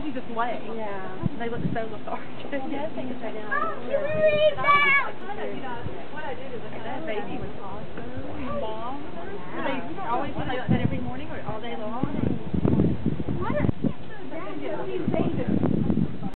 sometimes just lay. Yeah. They look so lethargic. Well, the other thing is